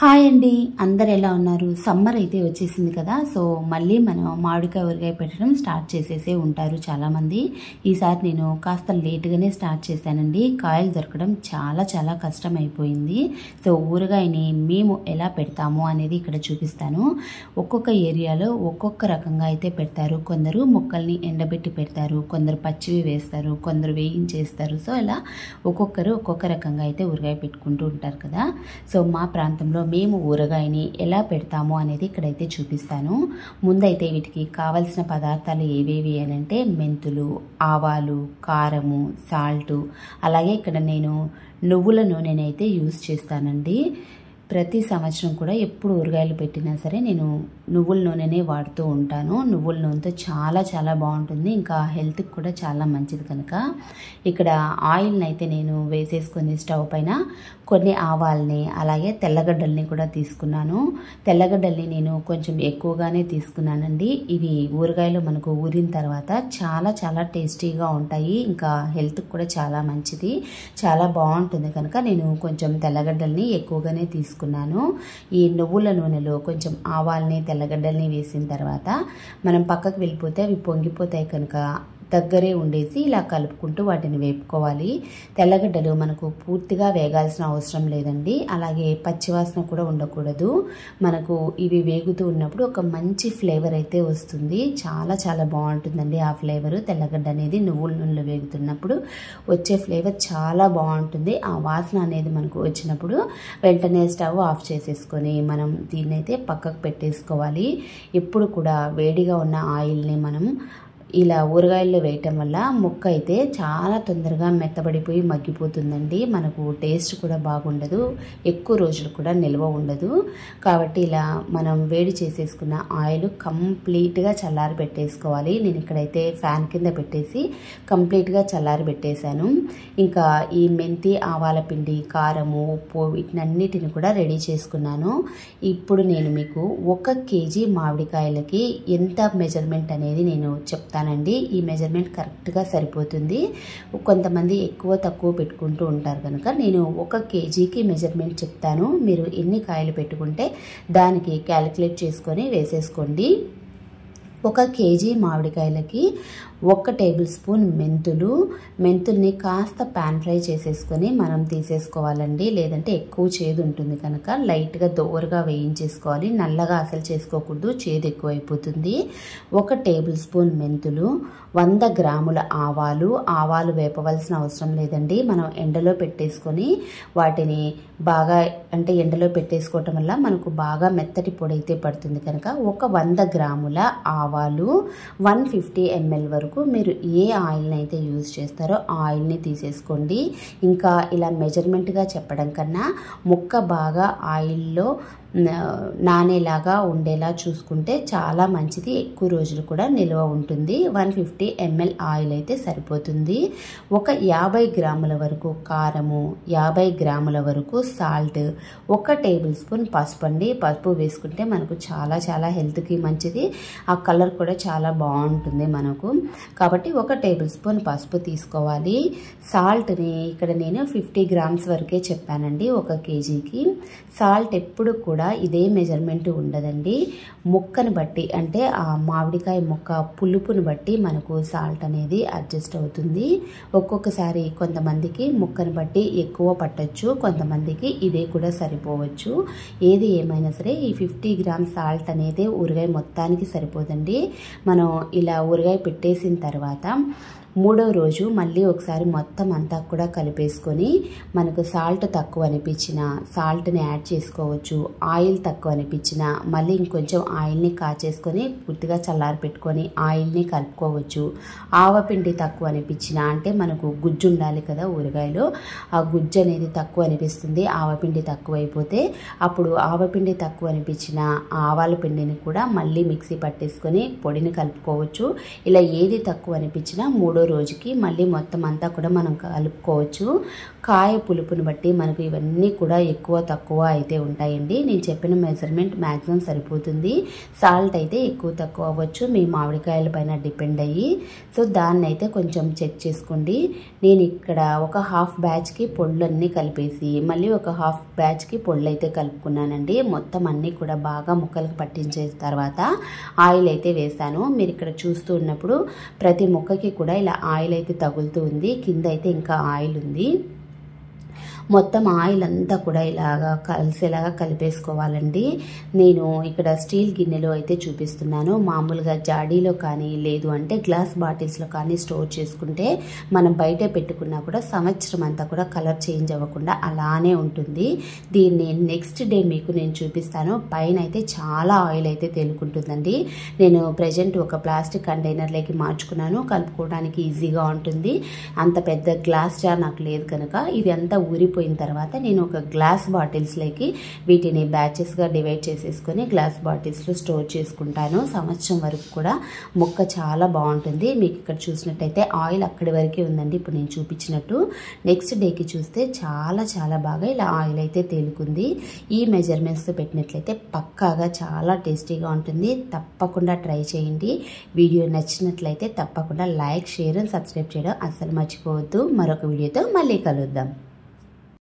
Hi అండి. అందరు ఎలా ఉన్నారు? సమ్మర్ అయితే వచ్చేసింది కదా సో మళ్ళీ మనం మామిడికాయ ఊరగాయ పెట్టడం స్టార్ట్ చేసేసే ఉంటారు చాలామంది. ఈసారి నేను కాస్త లేటుగానే స్టార్ట్ చేశానండి. కాయలు దొరకడం చాలా చాలా కష్టం అయిపోయింది సో ఊరగాయని మేము ఎలా పెడతాము అనేది ఇక్కడ చూపిస్తాను. ఒక్కొక్క ఏరియాలో ఒక్కొక్క రకంగా అయితే పెడతారు. కొందరు మొక్కల్ని ఎండబెట్టి పెడతారు కొందరు పచ్చివి వేస్తారు కొందరు వేయించేస్తారు. సో ఇలా ఒక్కొక్కరు ఒక్కొక్క రకంగా అయితే ఊరగాయ పెట్టుకుంటూ ఉంటారు కదా. సో మా ప్రాంతంలో మేము ఊరగాయని ఎలా పెడతాము అనేది ఇక్కడైతే చూపిస్తాను. ముందైతే వీటికి కావలసిన పదార్థాలు ఏవేవి అని అంటే మెంతులు ఆవాలు కారము సాల్టు. అలాగే ఇక్కడ నేను నువ్వుల నూనెనైతే యూస్ చేస్తానండి. ప్రతి సంవత్సరం కూడా ఎప్పుడు ఊరగాయలు పెట్టినా సరే నేను నువ్వుల నూనెనే వాడుతూ ఉంటాను. నువ్వుల నూనెతో చాలా చాలా బాగుంటుంది. ఇంకా హెల్త్కి కూడా చాలా మంచిది కనుక. ఇక్కడ ఆయిల్ని అయితే నేను వేసేసుకుని స్టవ్ పైన కొన్ని ఆవాల్ని అలాగే తెల్లగడ్డల్ని కూడా తీసుకున్నాను. తెల్లగడ్డల్ని నేను కొంచెం ఎక్కువగానే తీసుకున్నానండి. ఇవి ఊరగాయలు మనకు ఊరిన తర్వాత చాలా చాలా టేస్టీగా ఉంటాయి. ఇంకా హెల్త్కి కూడా చాలా మంచిది. చాలా బాగుంటుంది కనుక నేను కొంచెం తెల్లగడ్డల్ని ఎక్కువగానే తీసుకున్నాను. ఈ నువ్వుల నూనెలో కొంచెం ఆవాల్ని తెల్లగడ్డల్ని వేసిన తర్వాత మనం పక్కకు వెళ్ళిపోతే అవి పొంగిపోతాయి కనుక దగ్గరే ఉండేసి ఇలా కలుపుకుంటూ వాటిని వేపుకోవాలి. తెల్లగడ్డలు మనకు పూర్తిగా వేగాల్సిన అవసరం లేదండి. అలాగే పచ్చివాసన కూడా ఉండకూడదు. మనకు ఇవి వేగుతూ ఉన్నప్పుడు ఒక మంచి ఫ్లేవర్ అయితే వస్తుంది. చాలా చాలా బాగుంటుందండి ఆ ఫ్లేవర్. తెల్లగడ్డ అనేది నువ్వుల నూనెలు వేగుతున్నప్పుడు వచ్చే ఫ్లేవర్ చాలా బాగుంటుంది. ఆ వాసన అనేది మనకు వచ్చినప్పుడు వెంటనే స్టవ్ ఆఫ్ చేసేసుకొని మనం దీన్నైతే పక్కకు పెట్టేసుకోవాలి. ఎప్పుడు కూడా వేడిగా ఉన్న ఆయిల్ని మనం ఇలా ఊరగాయల్లో వేయటం వల్ల ముక్క అయితే చాలా తొందరగా మెత్తబడిపోయి మగ్గిపోతుందండి. మనకు టేస్ట్ కూడా బాగుండదు ఎక్కువ రోజులు కూడా నిల్వ ఉండదు. కాబట్టి ఇలా మనం వేడి చేసేసుకున్న ఆయిల్ కంప్లీట్గా చల్లారి పెట్టేసుకోవాలి. నేను ఇక్కడైతే ఫ్యాన్ కింద పెట్టేసి కంప్లీట్గా చల్లారి పెట్టేశాను. ఇంకా ఈ మెంతి ఆవాల పిండి కారము ఉప్పు వీటినన్నిటిని కూడా రెడీ చేసుకున్నాను. ఇప్పుడు నేను మీకు ఒక కేజీ మామిడికాయలకి ఎంత మెజర్మెంట్ అనేది నేను చెప్తాను. చెప్తానండి ఈ మెజర్మెంట్ కరెక్ట్గా సరిపోతుంది. కొంతమంది ఎక్కువ తక్కువ పెట్టుకుంటూ ఉంటారు కనుక నేను ఒక కేజీకి మెజర్మెంట్ చెప్తాను. మీరు ఎన్ని కాయలు పెట్టుకుంటే దానికి క్యాలిక్యులేట్ చేసుకొని వేసేసుకోండి. ఒక కేజీ మామిడికాయలకి ఒక టేబుల్ స్పూన్ మెంతులు. మెంతుల్ని కాస్త పాన్ ఫ్రై చేసేసుకొని మనం తీసేసుకోవాలండి. లేదంటే ఎక్కువ చేదు ఉంటుంది కనుక లైట్గా దోరగా వేయించేసుకోవాలి. నల్లగా అసలు చేసుకోకూడదు. చేదు ఎక్కువైపోతుంది. ఒక టేబుల్ స్పూన్ మెంతులు. వంద గ్రాముల ఆవాలు. ఆవాలు వేపవలసిన అవసరం లేదండి. మనం ఎండలో పెట్టేసుకొని వాటిని బాగా అంటే ఎండలో పెట్టేసుకోవటం వల్ల మనకు బాగా మెత్తటి పొడి అయితే పడుతుంది కనుక ఒక వంద గ్రాముల ఆవాలు వన్ ఫిఫ్టీ ఎంఎల్ వరకు మీరు ఏ ఆయిల్ని అయితే యూజ్ చేస్తారో ఆ ఆయిల్ని తీసేసుకోండి. ఇంకా ఇలా మెజర్మెంట్గా చెప్పడం కన్నా ముక్క బాగా ఆయిల్లో నానేలాగా ఉండేలా చూసుకుంటే చాలా మంచిది. ఎక్కువ రోజులు కూడా నిల్వ ఉంటుంది. వన్ ఫిఫ్టీ ఎంఎల్ ఆయిల్ అయితే సరిపోతుంది. ఒక యాభై గ్రాముల వరకు కారము యాభై గ్రాముల వరకు సాల్ట్ ఒక టేబుల్ స్పూన్ పసుపు అండి పసుపు వేసుకుంటే మనకు చాలా చాలా హెల్త్కి మంచిది. ఆ కలర్ కూడా చాలా బాగుంటుంది మనకు. కాబట్టి ఒక టేబుల్ స్పూన్ పసుపు తీసుకోవాలి. సాల్ట్ని ఇక్కడ నేను ఫిఫ్టీ గ్రామ్స్ వరకే చెప్పానండి ఒక కేజీకి. సాల్ట్ ఎప్పుడు కూడా ఇదే మెజర్మెంట్ ఉండదండి. ముక్కను బట్టి అంటే ఆ మామిడికాయ ముక్క పులుపుని బట్టి మనకు సాల్ట్ అనేది అడ్జస్ట్ అవుతుంది. ఒక్కొక్కసారి కొంతమందికి ముక్కను బట్టి ఎక్కువ పట్టచ్చు కొంతమందికి ఇదే కూడా సరిపోవచ్చు. ఏది ఏమైనా సరే ఈ ఫిఫ్టీ గ్రామ్ సాల్ట్ అనేది ఊరగాయ మొత్తానికి సరిపోదండి. మనం ఇలా ఊరగాయ పెట్టేసిన తర్వాత మూడో రోజు మళ్ళీ ఒకసారి మొత్తం అంతా కూడా కలిపేసుకొని మనకు సాల్ట్ తక్కువ అనిపించిన సాల్ట్ని యాడ్ చేసుకోవచ్చు ఆయిల్ తక్కువ అనిపించిన మళ్ళీ ఇంకొంచెం ఆయిల్ని కాచేసుకొని పూర్తిగా చల్లారి పెట్టుకొని ఆయిల్ని కలుపుకోవచ్చు. ఆవపిండి తక్కువ అనిపించిన అంటే మనకు గుజ్జు ఉండాలి కదా ఊరగాయలో ఆ గుజ్జు అనేది తక్కువ అనిపిస్తుంది ఆవపిండి తక్కువ అయిపోతే అప్పుడు ఆవపిండి తక్కువ అనిపించిన ఆవాల పిండిని కూడా మళ్ళీ మిక్సీ పట్టేసుకొని పొడిని కలుపుకోవచ్చు. ఇలా ఏది తక్కువ అనిపించినా మూడో రోజుకి మళ్ళీ మొత్తం అంతా కూడా మనం కలుపుకోవచ్చు. కాయ పులుపుని బట్టి మనకు ఇవన్నీ కూడా ఎక్కువ తక్కువ అయితే ఉంటాయండి. నేను చెప్పిన మెజర్మెంట్ మ్యాక్సిమం సరిపోతుంది. సాల్ట్ అయితే ఎక్కువ తక్కువ అవ్వచ్చు. మీ మామిడికాయల పైన డిపెండ్ అయ్యి. సో దాన్ని అయితే కొంచెం చెక్ చేసుకోండి. నేను ఇక్కడ ఒక హాఫ్ బ్యాచ్కి పొళ్ళన్నీ కలిపేసి మళ్ళీ ఒక హాఫ్ బ్యాచ్కి పొళ్ళు అయితే కలుపుకున్నానండి. మొత్తం అన్నీ కూడా బాగా ముక్కలకు పట్టించే తర్వాత ఆయిల్ అయితే వేసాను మీరు ఇక్కడ చూస్తూ ఉన్నప్పుడు ప్రతి ముక్కకి కూడా ఇలా ఆయిల్ అయితే తగులుతూ ఉంది. కింద అయితే ఇంకా ఆయిల్ ఉంది మొత్తం ఆయిల్ అంతా కూడా ఇలాగా కలిసేలాగా కలిపేసుకోవాలండి. నేను ఇక్కడ స్టీల్ గిన్నెలో అయితే చూపిస్తున్నాను. మామూలుగా జాడీలో కానీ లేదు అంటే గ్లాస్ బాటిల్స్లో కానీ స్టోర్ చేసుకుంటే మనం బయట పెట్టుకున్నా కూడా సంవత్సరం అంతా కూడా కలర్ చేంజ్ అవ్వకుండా అలానే ఉంటుంది. దీన్ని నెక్స్ట్ డే మీకు నేను చూపిస్తాను. పైన అయితే చాలా ఆయిల్ అయితే తేలుకుంటుందండి. నేను ప్రజెంట్ ఒక ప్లాస్టిక్ కంటైనర్లోకి మార్చుకున్నాను. కలుపుకోవడానికి ఈజీగా ఉంటుంది. అంత పెద్ద గ్లాస్ జార్ నాకు లేదు కనుక. ఇది అంతా ఊరిపోయిన తర్వాత నేను ఒక గ్లాస్ బాటిల్స్లోకి వీటిని బ్యాచెస్గా డివైడ్ చేసేసుకొని గ్లాస్ బాటిల్స్లో స్టోర్ చేసుకుంటాను. సంవత్సరం వరకు కూడా మొక్క చాలా బాగుంటుంది. మీకు ఇక్కడ చూసినట్టయితే ఆయిల్ అక్కడి వరకే ఉందండి. ఇప్పుడు నేను చూపించినట్టు నెక్స్ట్ డేకి చూస్తే చాలా చాలా బాగా ఇలా ఆయిల్ అయితే తేలుకుంది. ఈ మెజర్మెంట్స్తో పెట్టినట్లయితే పక్కాగా చాలా టేస్టీగా ఉంటుంది. తప్పకుండా ట్రై చేయండి. వీడియో నచ్చినట్లయితే తప్పకుండా లైక్ షేర్ సబ్స్క్రైబ్ చేయడం అస్సలు మర్చిపోవద్దు. మరొక వీడియోతో మళ్ళీ కలుద్దాం.